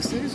the city